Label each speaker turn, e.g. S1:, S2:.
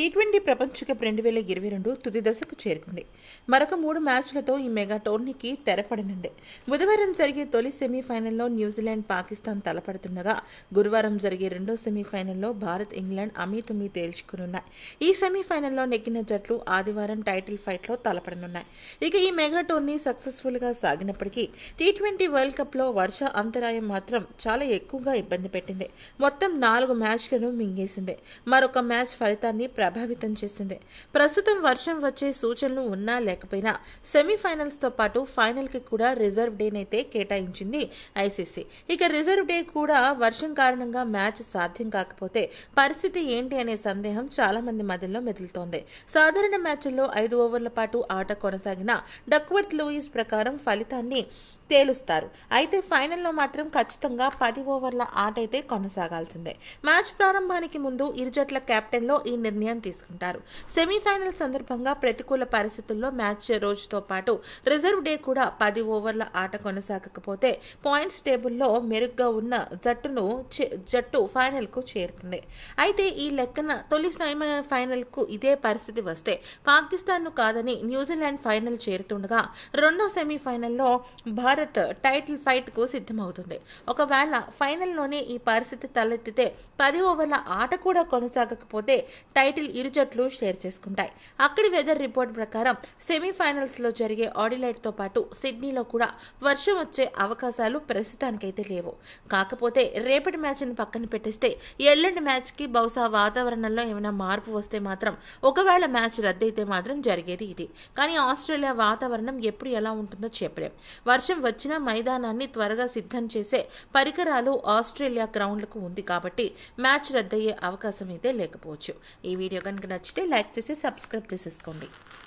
S1: T twenty ప్రపంచ cup రెండు వేల ఇరవై రెండు తుది దశకు చేరుకుంది. మరొక మూడు మ్యాచ్లతో ఈ మెగా టోర్నీకి తెరపడనుంది. బుధవారం జరిగే తొలి సెమీఫైనల్లో న్యూజిలాండ్ పాకిస్తాన్ తలపడుతుండగా గురువారం జరిగే రెండో సెమీఫైనల్లో భారత్ ఇంగ్లాండ్ అమీతుమీ తేల్చుకునున్నాయి. ఈ సెమీఫైనల్లో నెగ్గిన జట్లు ఆదివారం టైటిల్ ఫైట్లో తలపడనున్నాయి. ఇక ఈ మెగా టోర్నీ సక్సెస్ఫుల్గా సాగినప్పటికీ టీ ట్వంటీ వరల్డ్ కప్లో వర్ష అంతరాయం మాత్రం చాలా ఎక్కువగా ఇబ్బంది పెట్టింది. మొత్తం నాలుగు మ్యాచ్లను మింగేసింది. మరొక మ్యాచ్ ఫలితాన్ని ప్రభావితం చేసింది. ప్రస్తుతం వర్షం వచ్చే సూచనలు ఉన్నా లేకపోయినా సెమీఫైనల్స్తో పాటు ఫైనల్కి కూడా రిజర్వ్ డేనైతే కేటాయించింది ఐసీసీ. ఇక రిజర్వ్ డే కూడా వర్షం కారణంగా మ్యాచ్ సాధ్యం కాకపోతే పరిస్థితి ఏంటి అనే సందేహం చాలా మంది మధ్యలో మెదులుతోంది. సాధారణ మ్యాచ్ల్లో ఐదు ఓవర్ల పాటు ఆట కొనసాగిన డక్వర్త్ లూయిస్ ప్రకారం ఫలితాన్ని తేలుస్తారు. అయితే ఫైనల్లో మాత్రం ఖచ్చితంగా పది ఓవర్ల ఆట అయితే కొనసాగాల్సిందే. మ్యాచ్ ప్రారంభానికి ముందు ఇరు జట్ల కెప్టెన్లో ఈ నిర్ణయం తీసుకుంటారు. సెమీఫైనల్ సందర్భంగా ప్రతికూల పరిస్థితుల్లో మ్యాచ్ రోజుతో పాటు రిజర్వ్ డే కూడా పది ఓవర్ల ఆట కొనసాగకపోతే పాయింట్స్ టేబుల్లో మెరుగ్గా ఉన్న జట్టును చే- జట్టు ఫైనల్కు చేరుతుంది. అయితే ఈ లెక్కన తొలి సెమీ ఫైనల్కు ఇదే పరిస్థితి వస్తే పాకిస్తాన్ను కాదని న్యూజిలాండ్ ఫైనల్ చేరుతుండగా రెండో సెమీఫైనల్లో భారత్ భారత్ టైటిల్ ఫైట్కు సిద్ధమవుతుంది. ఒకవేళ ఫైనల్లోనే ఈ పరిస్థితి తలెత్తితే పది ఓవర్ల ఆట కూడా కొనసాగకపోతే టైటిల్ ఇరు జట్లు షేర్ చేసుకుంటాయి. అక్కడి వెదర్ రిపోర్ట్ ప్రకారం సెమీఫైనల్స్లో జరిగే ఆడిలైట్తో పాటు సిడ్నీలో కూడా వర్షం వచ్చే అవకాశాలు ప్రస్తుతానికైతే లేవు. కాకపోతే రేపటి మ్యాచ్ని పక్కన పెట్టేస్తే ఎల్లుండి మ్యాచ్కి బహుశా వాతావరణంలో ఏమైనా మార్పు వస్తే మాత్రం ఒకవేళ మ్యాచ్ రద్దయితే మాత్రం జరిగేది ఇది. కానీ ఆస్ట్రేలియా వాతావరణం ఎప్పుడు ఎలా ఉంటుందో చెప్పలేం. వర్షం వచ్చినా మైదానాన్ని త్వరగా సిద్ధం చేసే పరికరాలు ఆస్ట్రేలియా గ్రౌండ్లకు ఉంది కాబట్టి మ్యాచ్ రద్దయ్యే అవకాశం అయితే లేకపోవచ్చు. ఈ వీడియో కనుక నచ్చితే లైక్ చేసి సబ్స్క్రైబ్ చేసేసుకోండి.